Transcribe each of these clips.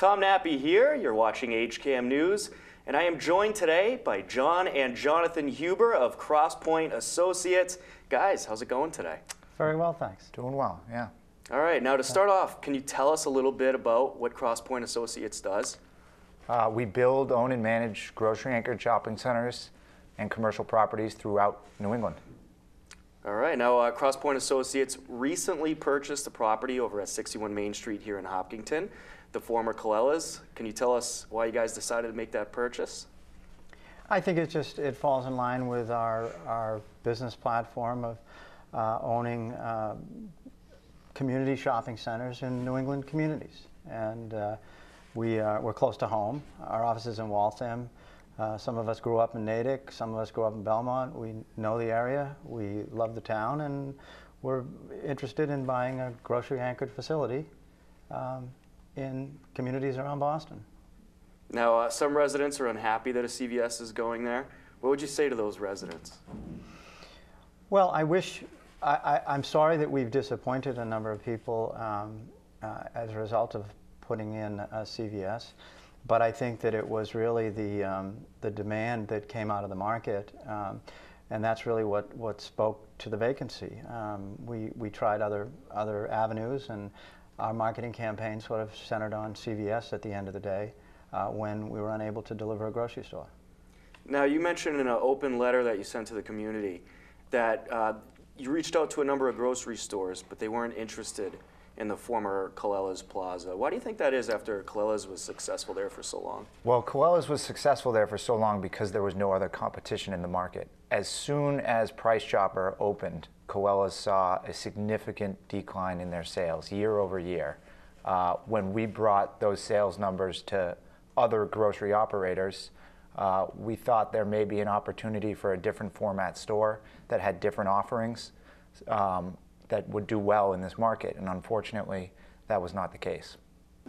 Tom Nappy here. You're watching HCAM News, and I am joined today by John and Jonathan Hueber of Crosspoint Associates. Guys, how's it going today? Very well, thanks. Doing well, yeah. All right, now to start off, can you tell us a little bit about what Crosspoint Associates does? Uh, we build, own, and manage grocery anchored shopping centers and commercial properties throughout New England. All right, now uh, Crosspoint Associates recently purchased a property over at 61 Main Street here in Hopkinton, the former Colellas. Can you tell us why you guys decided to make that purchase? I think it just it falls in line with our our business platform of uh, owning uh, community shopping centers in New England communities, and uh, we are, we're close to home. Our office is in Waltham. Uh, some of us grew up in Natick. Some of us grew up in Belmont. We know the area. We love the town, and we're interested in buying a grocery-anchored facility um, in communities around Boston. Now, uh, some residents are unhappy that a CVS is going there. What would you say to those residents? Well, I wish, I, I, am sorry that we've disappointed a number of people um, uh, as a result of putting in a CVS, but I think that it was really the, um, the demand that came out of the market, um, and that's really what, what spoke to the vacancy. Um, we, we tried other, other avenues, and our marketing campaign sort of centered on CVS at the end of the day uh, when we were unable to deliver a grocery store. Now, you mentioned in an open letter that you sent to the community that uh, you reached out to a number of grocery stores, but they weren't interested in the former Colellas Plaza. Why do you think that is after Colellas was successful there for so long? Well, Colellas was successful there for so long because there was no other competition in the market. As soon as Price Chopper opened, Colellas saw a significant decline in their sales year over year. Uh, when we brought those sales numbers to other grocery operators, uh, we thought there may be an opportunity for a different format store that had different offerings um, that would do well in this market. And unfortunately, that was not the case.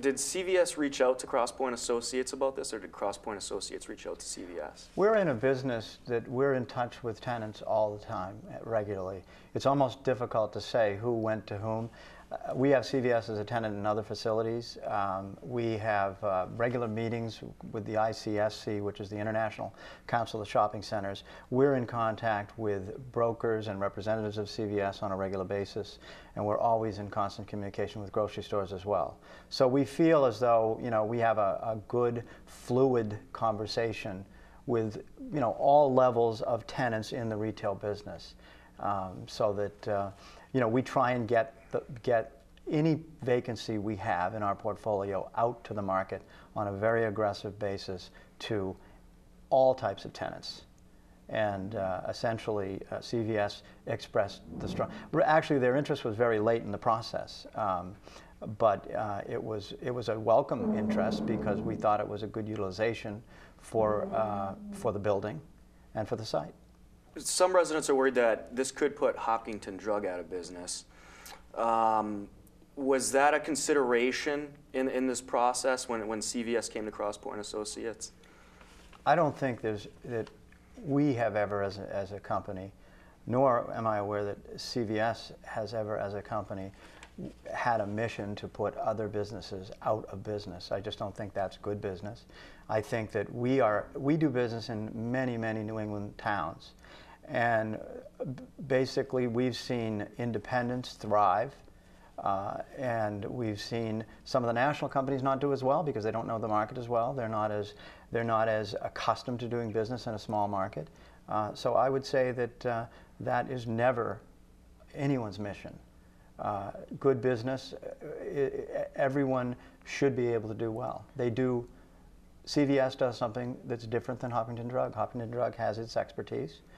Did CVS reach out to Crosspoint Associates about this, or did Crosspoint Associates reach out to CVS? We're in a business that we're in touch with tenants all the time, eh, regularly. It's almost difficult to say who went to whom. Uh, we have CVS as a tenant in other facilities. Um, we have uh, regular meetings with the ICSC, which is the International Council of Shopping Centers. We're in contact with brokers and representatives of CVS on a regular basis, and we're always in constant communication with grocery stores as well. So we feel as though you know we have a, a good, fluid conversation with you know all levels of tenants in the retail business, um, so that uh, you know we try and get the, get any vacancy we have in our portfolio out to the market on a very aggressive basis to all types of tenants. And uh, essentially, uh, CVS expressed the strong. Actually, their interest was very late in the process, um, but uh, it was it was a welcome interest because we thought it was a good utilization for uh, for the building and for the site. Some residents are worried that this could put Hopkinton Drug out of business. Um, was that a consideration in, in this process when, when CVS came to Crosspoint Associates? I don't think there's, that we have ever, as a, as a company, nor am I aware that CVS has ever, as a company, had a mission to put other businesses out of business. I just don't think that's good business. I think that we are we do business in many many New England towns, and basically, we've seen independents thrive. Uh, and we've seen some of the national companies not do as well because they don't know the market as well. They're not as, they're not as accustomed to doing business in a small market. Uh, so I would say that uh, that is never anyone's mission. Uh, good business, uh, everyone should be able to do well. They do, CVS does something that's different than Hopkinton Drug. Hopkinton Drug has its expertise uh,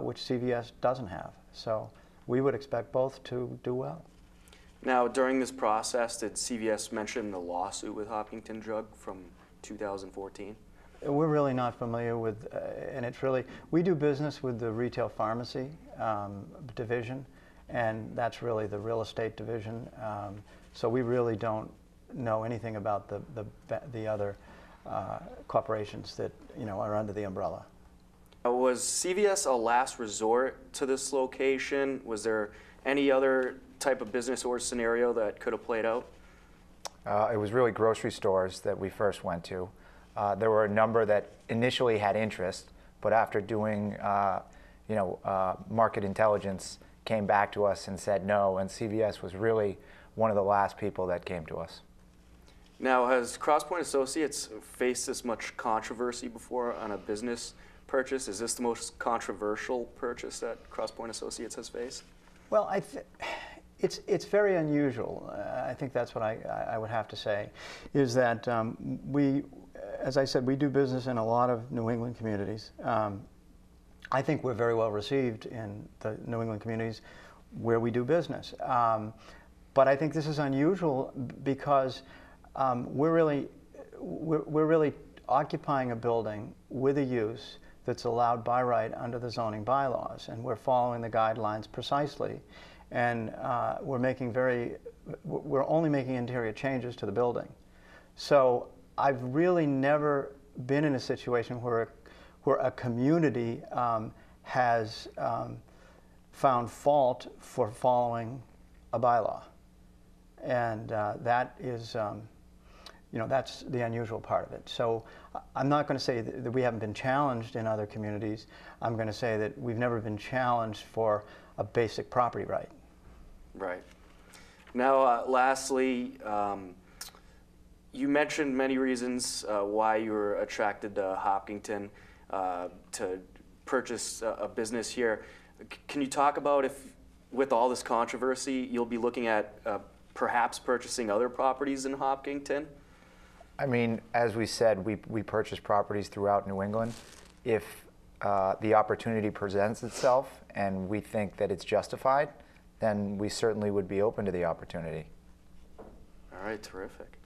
which CVS doesn't have. So we would expect both to do well. Now, during this process, did CVS mention the lawsuit with Hopkinton Drug from 2014? We're really not familiar with, uh, and it's really, we do business with the retail pharmacy um, division, and that's really the real estate division. Um, so we really don't know anything about the, the, the other uh, corporations that, you know, are under the umbrella. Uh, was CVS a last resort to this location? Was there any other type of business or scenario that could have played out? Uh, it was really grocery stores that we first went to. Uh, there were a number that initially had interest, but after doing, uh, you know, uh, market intelligence, came back to us and said no. And CVS was really one of the last people that came to us. Now, has Crosspoint Associates faced this much controversy before on a business purchase? Is this the most controversial purchase that Crosspoint Associates has faced? Well, I it's, it's very unusual. Uh, I think that's what I, I would have to say, is that um, we, as I said, we do business in a lot of New England communities. Um, I think we're very well received in the New England communities where we do business. Um, but I think this is unusual because um, we're really we're, we're really occupying a building with a use that's allowed by right under the zoning bylaws, and we're following the guidelines precisely. And uh, we're making very we're only making interior changes to the building. So I've really never been in a situation where where a community um, has um, found fault for following a bylaw. And uh, that is, um, you know, that's the unusual part of it. So I'm not going to say that that we haven't been challenged in other communities. I'm going to say that we've never been challenged for a basic property right. Right. Now, uh, lastly, um, you mentioned many reasons uh, why you were attracted to Hopkinton uh, to purchase a, a business here. C- can you talk about if, with all this controversy, you'll be looking at uh, perhaps purchasing other properties in Hopkinton? I mean, as we said, we, we purchase properties throughout New England. If uh, the opportunity presents itself and we think that it's justified, then we certainly would be open to the opportunity. All right, terrific.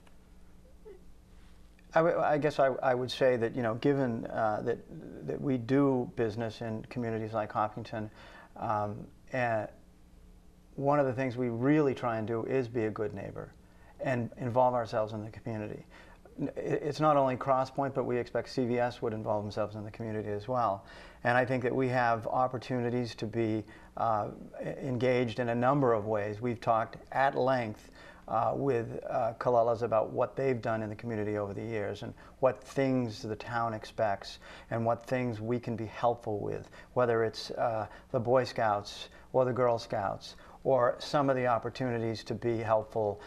I, w- I guess I, I would say that, you know, given uh, that, that we do business in communities like Hopkinton, um, and one of the things we really try and do is be a good neighbor and involve ourselves in the community. It's not only Crosspoint, but we expect CVS would involve themselves in the community as well. And I think that we have opportunities to be uh, engaged in a number of ways. We've talked at length uh, with uh, Colellas about what they've done in the community over the years and what things the town expects and what things we can be helpful with, whether it's uh, the Boy Scouts or the Girl Scouts or some of the opportunities to be helpful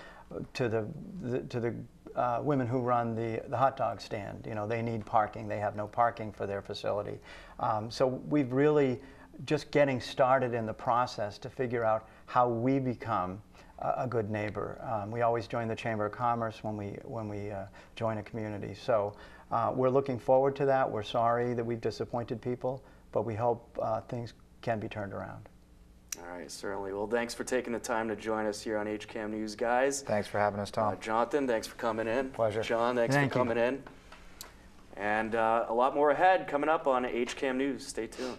to the, the to the uh, women who run the, the hot dog stand. You know, they need parking. They have no parking for their facility. Um, so we've really just getting started in the process to figure out how we become a, a good neighbor. Um, we always join the Chamber of Commerce when we when we uh, join a community. So uh, we're looking forward to that. We're sorry that we've disappointed people, but we hope uh, things can be turned around. All right, certainly. Well, thanks for taking the time to join us here on HCAM News, guys. Thanks for having us, Tom. Uh, Jonathan, thanks for coming in. Pleasure. John, thanks Thank for you. coming in. And uh, a lot more ahead coming up on HCAM News. Stay tuned.